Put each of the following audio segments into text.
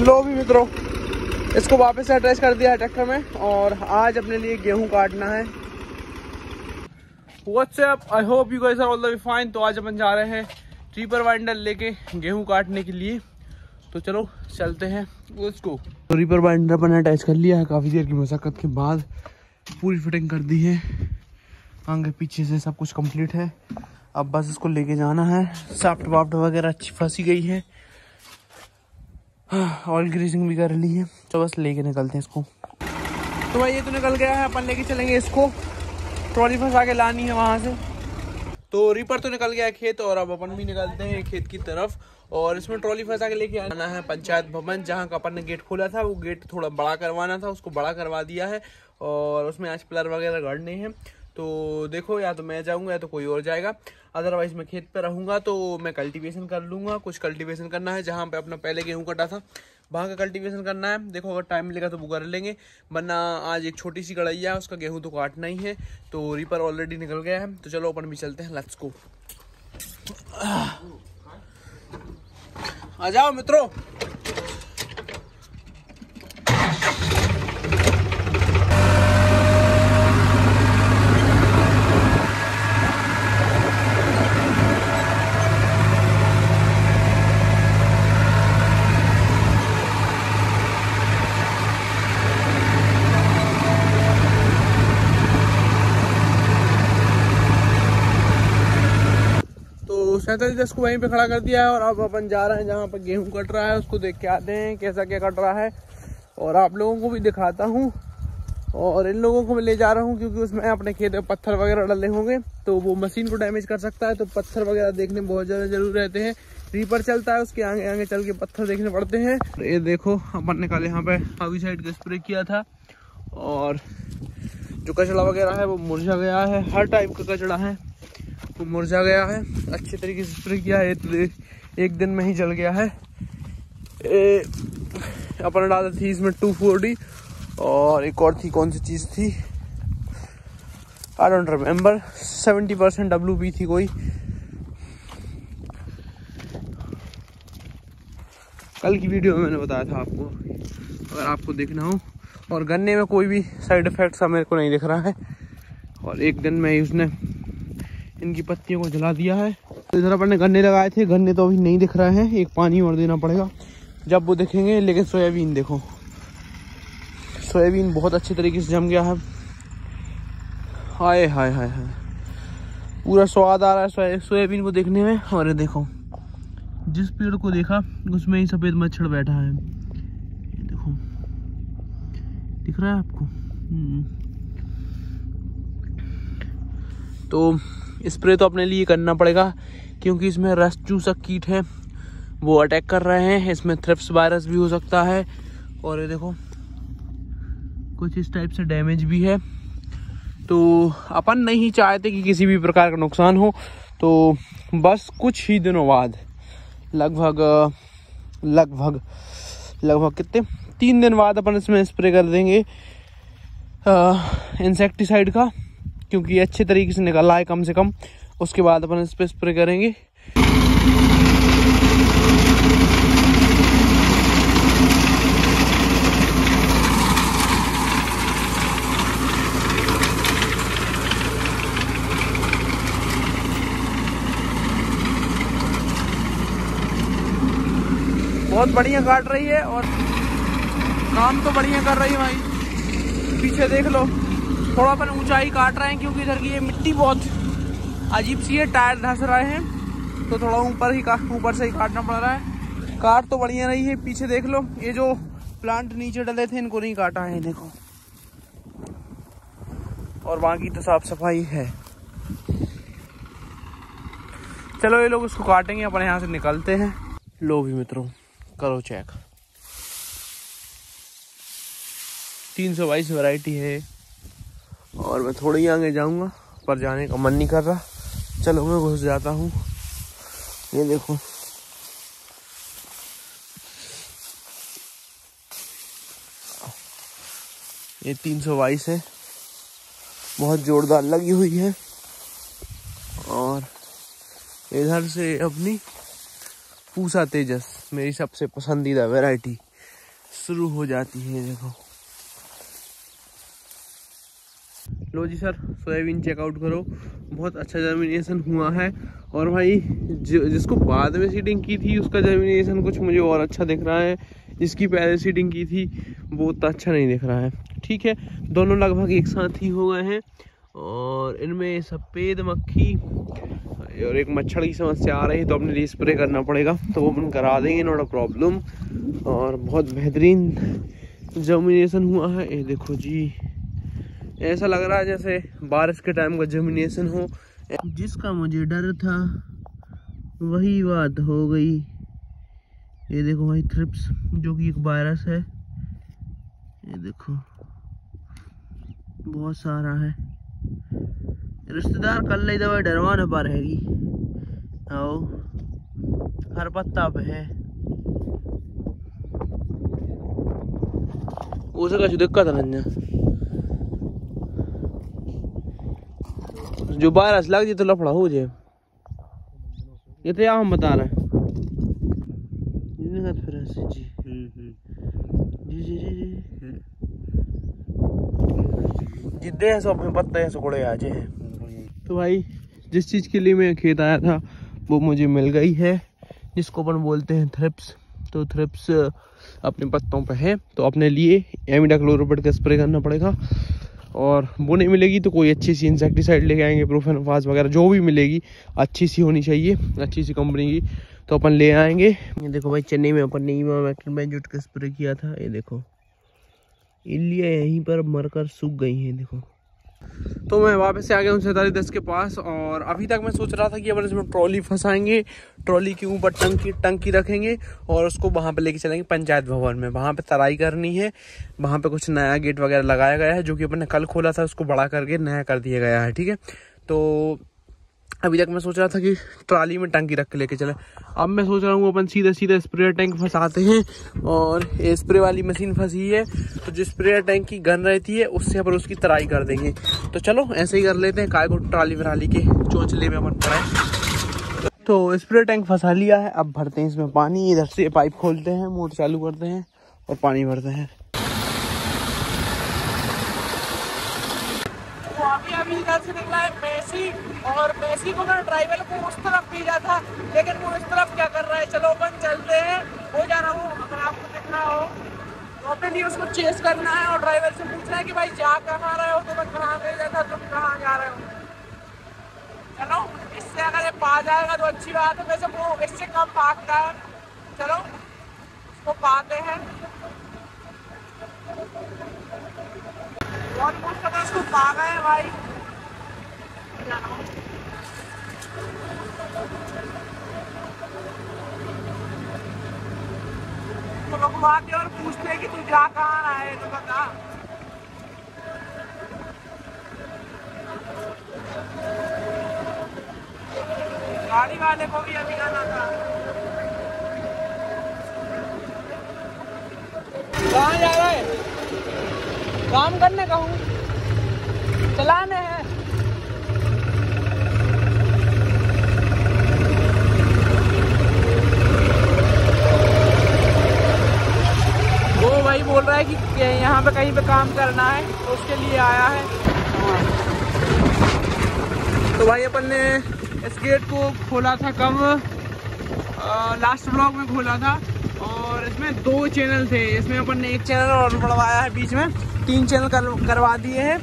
लो भी मित्रों इसको वापस से अटैच कर दिया है ट्रैक्टर में और आज अपने लिए गेहूँ काटना है। What's up I hope you guys are all the fine तो आज अपन जा रहे हैं ट्रीपर वाइंडर लेके गेहूँ काटने के लिए। तो चलो चलते हैं। उसको तो रीपर बाइंडर अपन अटैच कर लिया है। काफ़ी देर की मशक्क़त के बाद पूरी फिटिंग कर दी है। आगे पीछे से सब कुछ कंप्लीट है। अब बस इसको लेके जाना है। साफ्ट वाफ्ट वगैरह अच्छी फंसी गई है। ऑयल ग्रीसिंग भी कर ली है। तो बस लेके निकलते हैं इसको। तो भाई ये तो निकल गया है, अपन लेके चलेंगे इसको। ट्रॉली फंसा के लानी है वहाँ से। तो रीपर तो निकल गया है खेत, और अब अपन भी निकलते हैं खेत की तरफ़। और इसमें ट्रॉली फंसा के लेके आना है पंचायत भवन, जहाँ का अपन ने गेट खोला था। वो गेट थोड़ा बड़ा करवाना था, उसको बड़ा करवा दिया है। और उसमें आज पिलर वगैरह गढ़ने हैं। तो देखो, या तो मैं जाऊँगा, या तो कोई और जाएगा। अदरवाइज़ मैं खेत पे रहूँगा तो मैं कल्टीवेशन कर लूँगा। कुछ कल्टीवेशन करना है, जहाँ पे अपना पहले गेहूँ कटा था। वहाँ का कल्टीवेशन करना है। देखो, अगर टाइम मिलेगा तो वो कर लेंगे। वरना आज एक छोटी सी कढ़ैया है, उसका गेहूँ तो काटना ही है। तो रीपर ऑलरेडी निकल गया है। तो चलो, अपन भी चलते हैं। लेट्स को आ जाओ मित्रों। सैंतालीस दस को वहीं पे खड़ा कर दिया है, और अब अपन जा रहे हैं जहाँ पर गेहूँ कट रहा है, उसको देख के आते हैं कैसा क्या कट रहा है। और आप लोगों को भी दिखाता हूँ, और इन लोगों को मैं ले जा रहा हूँ, क्योंकि उसमें अपने खेत में पत्थर वगैरह डले होंगे तो वो मशीन को डैमेज कर सकता है तो पत्थर वगैरह देखने बहुत ज़्यादा ज़रूर रहते हैं। रीपर चलता है, उसके आगे आगे चल के पत्थर देखने पड़ते हैं। ये देखो, अपन ने कल यहाँ पे हावी साइड का स्प्रे किया था, और जो कचड़ा वगैरह है, वो मुरझा गया है। हर टाइप का कचड़ा है। मुरझा गया है। अच्छे तरीके से स्प्रे किया है। एक दिन में ही जल गया है। अपन डाली थी इसमें टू फोर्टी और एक और थी, कौन सी चीज़ थी? I don't remember seventy percent W P थी कोई। कल की वीडियो में मैंने बताया था आपको। अगर आपको देखना हो। और गन्ने में कोई भी साइड इफ़ेक्ट मेरे को नहीं दिख रहा है। और एक दिन में ही उसने इनकी पत्तियों को जला दिया है। तो इधर अपन ने गन्ने लगाए थे। गन्ने तो अभी नहीं दिख रहे हैं। एक पानी और देना पड़ेगा। जब वो देखेंगे, लेकिन सोयाबीन देखो। सोयाबीन बहुत अच्छे तरीके से जम गया है। हाय हाय हाय हाय। पूरा स्वाद आ रहा है सोयाबीन को देखने में। और देखो, जिस पेड़ को देखा, उसमें ही सफ़ेद मच्छर बैठा है। ये देखो। दिख रहा है आपको? तो स्प्रे तो अपने लिए करना पड़ेगा, क्योंकि इसमें रस चूसक कीट है, वो अटैक कर रहे हैं, इसमें थ्रिप्स वायरस भी हो सकता है। और ये देखो, कुछ इस टाइप से डैमेज भी है। तो अपन नहीं चाहते कि किसी भी प्रकार का नुकसान हो तो बस कुछ ही दिनों बाद, लगभग लगभग लगभग कितने, तीन दिन बाद अपन इसमें स्प्रे कर देंगे इंसेक्टिसाइड का। क्योंकि अच्छे तरीके से निकल रहा है कम से कम। उसके बाद अपन इस पर स्प्रे करेंगे। बहुत बढ़िया काट रही है और काम तो बढ़िया कर रही है भाई। पीछे देख लो। थोड़ा अपन ऊंचाई काट रहे हैं क्योंकि इधर की ये मिट्टी बहुत अजीब सी है, टायर धस रहे हैं। तो थोड़ा ऊपर ही ऊपर से ही काटना पड़ रहा है। काट तो बढ़िया रही है, पीछे देख लो, ये जो प्लांट नीचे डले थे, इनको नहीं काटा है, देखो। और बाकी तो साफ़ सफ़ाई है। चलो, ये लोग इसको काटेंगे, अपन यहाँ से निकलते हैं। लो भी मित्रों, करो चेक तीन सौ बाईस वेराइटी है। और मैं थोड़ी ही आगे जाऊँगा, पर जाने का मन नहीं कर रहा। चलो, मैं घुस जाता हूँ। ये देखो। ये तीन सौ बाईस है। बहुत जोरदार लगी हुई है। और इधर से अपनी पूसा तेजस, मेरी सबसे पसंदीदा वैरायटी शुरू हो जाती है। देखो। लो जी सर, सोयाबीन चेकआउट करो। बहुत अच्छा जर्मिनेशन हुआ है। और भाई जिसको बाद में सीडिंग की थी, उसका जर्मिनेशन कुछ मुझे और अच्छा दिख रहा है। जिसकी पहले सीडिंग की थी, वो उतना अच्छा नहीं दिख रहा है। ठीक है, दोनों लगभग एक साथ ही हो गए हैं। और इनमें सफ़ेद मक्खी और एक मच्छर की समस्या आ रही है तो अपने लिए स्प्रे करना पड़ेगा। तो वो अपन करा देंगे नोट प्रॉब्लम और बहुत बेहतरीन जर्मिनेशन हुआ है। ये देखो जी। ऐसा लग रहा है जैसे बारिश के टाइम का जर्मिनेशन हो। जिसका मुझे डर था, वही बात हो गई। ये देखो भाई थ्रिप्स जो कि एक वायरस है। ये देखो, बहुत सारा है। रिश्तेदार कल नहीं दवा डरवाने पर रहेगी। आओ, हर पत्ता पे है। उसे कुछ दिक्कत नहीं जो वायरस लग जाए तो लफड़ा हो जाए। ये तो यहाँ हम बता रहे हैं। जी। हम्म, हम्म। जी जी जी जी। जिद्दे हैं सो अपने पत्ते हैं सुकड़े आज हैं तो भाई जिस चीज़ के लिए मैं खेत आया था वो मुझे मिल गई है। जिसको अपन बोलते हैं थ्रिप्स तो थ्रिप्स अपने पत्तों पर है। तो अपने लिए एमिडा क्लोरोपेट का स्प्रे करना पड़ेगा। और वो नहीं मिलेगी तो कोई अच्छी सी इंसेक्टिसाइड लेके आएँगे प्रोफेनोफास वगैरह, जो भी मिलेगी, अच्छी सी होनी चाहिए, अच्छी सी कंपनी की। तो अपन ले आएँगे। ये देखो भाई, चेन्नई में, अपन ने जुट के स्प्रे किया था, ये देखो। इलिया यहीं पर मरकर सूख गई हैं, देखो। तो मैं वापस से आ गया हूँ सैतालीस दस के पास और अभी तक मैं सोच रहा था कि अपन इसमें ट्रॉली फंसाएँगे, ट्रॉली के ऊपर टंकी टंकी रखेंगे और उसको वहाँ पे लेके चलेंगे पंचायत भवन में। वहाँ पे तराई करनी है, वहाँ पे कुछ नया गेट वगैरह लगाया गया है, जो कि अपन ने कल खोला था, उसको बड़ा करके नया कर दिया गया है, ठीक है? तो अभी तक मैं सोच रहा था कि ट्राली में टंकी रख के लेके चले। अब मैं सोच रहा हूँ अपन सीधा सीधा स्प्रे टैंक फंसाते हैं और स्प्रे वाली मशीन फंसी है। तो जो स्प्रे टैंक की गन रहती है, उससे अपन उसकी तराई कर देंगे। तो चलो, ऐसे ही कर लेते हैं, काय को ट्राली वराली के चौंचले में अपन पड़े। तो स्प्रे टैंक फंसा लिया है, अब भरते हैं इसमें पानी। इधर से पाइप खोलते हैं, मोटर चालू करते हैं और पानी भरते हैं अभी अभी इधर से निकला है मेसी और मेसी को मैं ड्राइवर को उस तरफ़ भेजा था, लेकिन वो इस तरफ़ क्या कर रहा है? चलो अपन चलते हैं। हो जा रहा हूँ, अगर आपको दिख रहा हो। तो अपने लिए उसको चेस करना है और ड्राइवर से पूछना है कि भाई, जा कहाँ रहे हो? तो मैं कहाँ भेजा था, तुम कहाँ जा रहे हो? चलो, इससे अगर ये पा जाएगा तो अच्छी बात है। वैसे वो इससे कम भागता है। चलो, उसको पाते हैं। ऑलमोस्ट अपन उसको पा गए भाई। तो रुकवाते और पूछते कि तू जा कहाँ रहा है तो बता। गाड़ी वाले को भी अभी आना था। कहाँ जा रहा है? काम करने का हूँ। चलाने हैं वो भाई बोल रहा है कि यहाँ पे कहीं पे काम करना है तो उसके लिए आया है। तो भाई अपन ने इस गेट को खोला था कब लास्ट ब्लॉक में खोला था और इसमें दो चैनल थे। इसमें अपन ने एक चैनल और बढ़वाया है बीच में। तीन चैनल कर, करवा दिए हैं।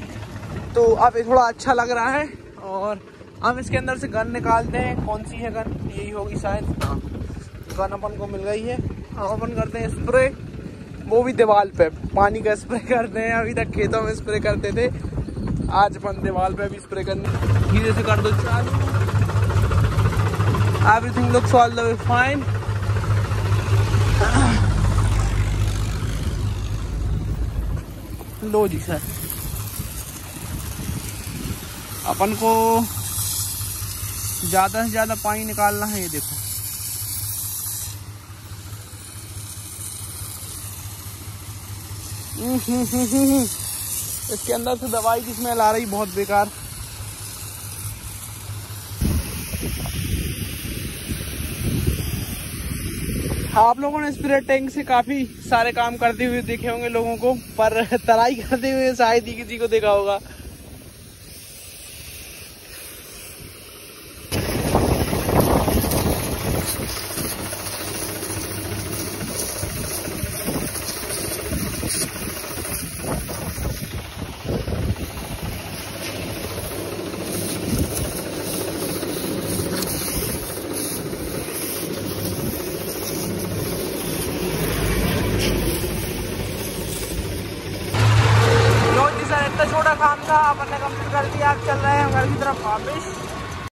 तो अब ये थोड़ा अच्छा लग रहा है और हम इसके अंदर से गन निकालते हैं। कौन सी है गन यही होगी शायद। हाँ। गन अपन को मिल गई है। हम अपन करते हैं स्प्रे वो भी दीवार पे, पानी का स्प्रे करते हैं, अभी तक खेतों में स्प्रे करते थे। आज अपन दीवार पे भी स्प्रे करने। धीरे से कर दो चालू। Everything looks all the way fine लो जी सर अपन को ज़्यादा से ज़्यादा पानी निकालना है, ये देखो। इसके अंदर से दवाई की स्मेल आ रही, बहुत बेकार। आप लोगों ने स्प्रे टैंक से काफ़ी सारे काम करते हुए देखे होंगे लोगों को, पर तराई करते हुए शायद ही किसी को देखा होगा। Lopes.